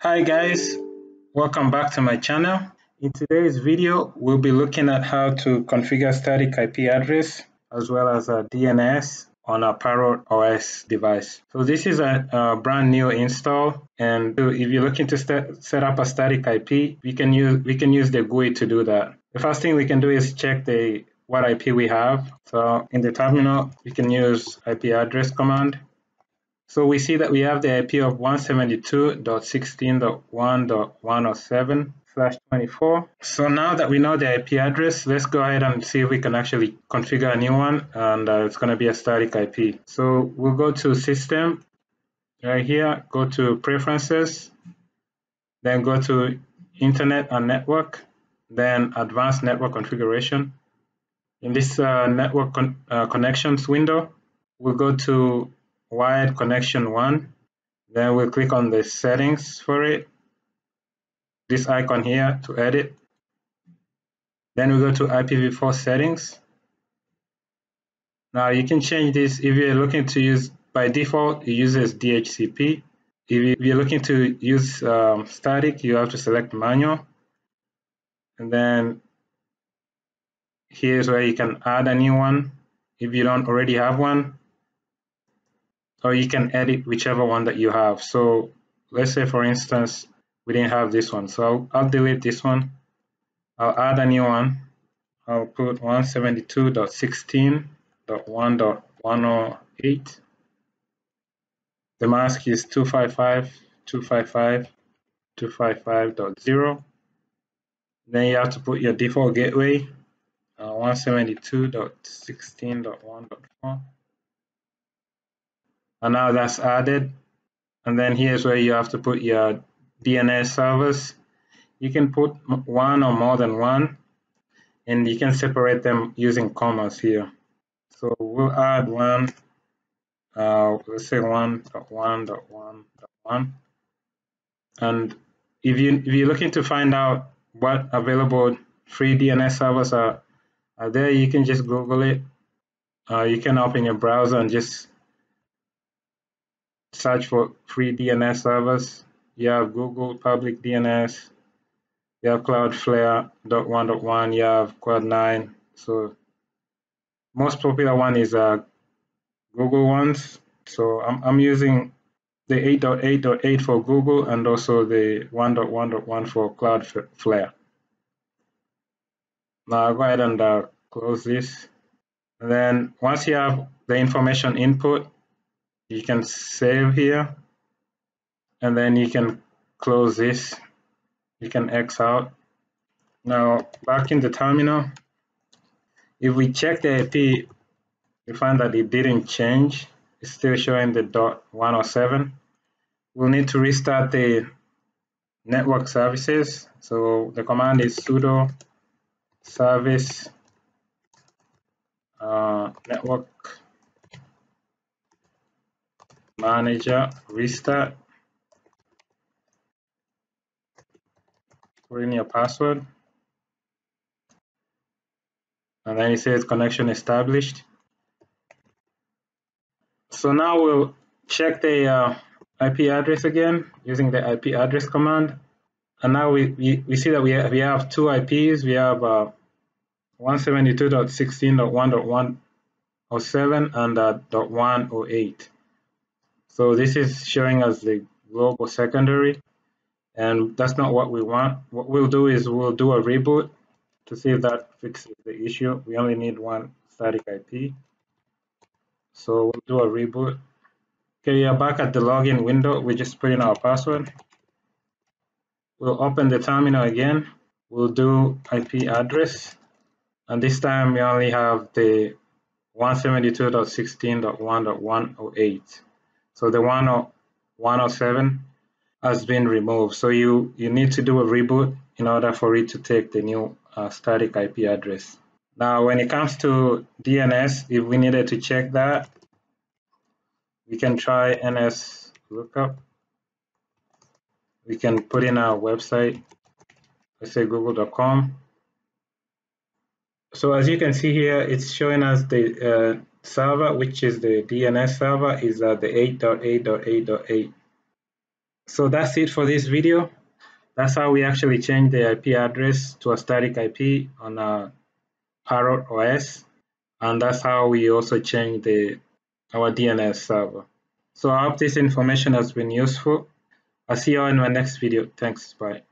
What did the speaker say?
Hi guys, welcome back to my channel. In today's video, we'll be looking at how to configure static IP address as well as a DNS on a Parrot OS device. So this is a, a brand new install and if you're looking to set up a static IP, we can use we can use the GUI to do that. The first thing we can do is check the what IP we have. So in the terminal, you can use IP address command so we see that we have the IP of 172.16.1.107 slash 24. So now that we know the IP address, let's go ahead and see if we can actually configure a new one and uh, it's going to be a static IP. So we'll go to system right here, go to preferences, then go to internet and network, then advanced network configuration. In this uh, network con uh, connections window, we'll go to wired connection 1 then we'll click on the settings for it. This icon here to edit. Then we go to IPv4 settings. Now you can change this if you're looking to use by default it uses DHCP if you're looking to use um, static you have to select manual. And then here's where you can add a new one if you don't already have one or you can edit whichever one that you have. So let's say for instance, we didn't have this one. So I'll, I'll delete this one. I'll add a new one. I'll put 172.16.1.108. The mask is 255.255.255.0. Then you have to put your default gateway, uh, 172.16.1.4 and now that's added. And then here's where you have to put your DNS servers. You can put one or more than one and you can separate them using commas here. So we'll add one uh, let's say one dot one dot one dot one. And if you if you're looking to find out what available free DNS servers are, are there you can just google it. Uh, you can open your browser and just search for free DNS servers. You have Google public DNS. You have Cloudflare .1.1. You have Quad9. So most popular one is uh, Google ones. So I'm, I'm using the 8.8.8 for Google and also the 1.1.1 for Cloudflare. Now I'll go ahead and uh, close this. And then once you have the information input, you can save here and then you can close this. You can X out. Now back in the terminal if we check the IP we find that it didn't change. It's still showing the dot 107 we'll need to restart the network services. So the command is sudo service uh, network manager restart put in your password. And then it says connection established. So now we'll check the uh, IP address again using the IP address command. And now we, we, we see that we have, we have two IPs we have uh, 172.16.1.107 and uh, .108 so this is showing us the global secondary, and that's not what we want. What we'll do is we'll do a reboot to see if that fixes the issue. We only need one static IP. So we'll do a reboot. Okay, you're back at the login window. We just put in our password. We'll open the terminal again. We'll do IP address. And this time we only have the 172.16.1.108. So the 107 has been removed. So you, you need to do a reboot in order for it to take the new uh, static IP address. Now, when it comes to DNS, if we needed to check that, we can try NS lookup. We can put in our website, let's say google.com. So as you can see here, it's showing us the uh, server, which is the DNS server, is at the 8.8.8.8. So that's it for this video. That's how we actually change the IP address to a static IP on a Parrot OS. And that's how we also change the our DNS server. So I hope this information has been useful. I'll see you all in my next video. Thanks. Bye.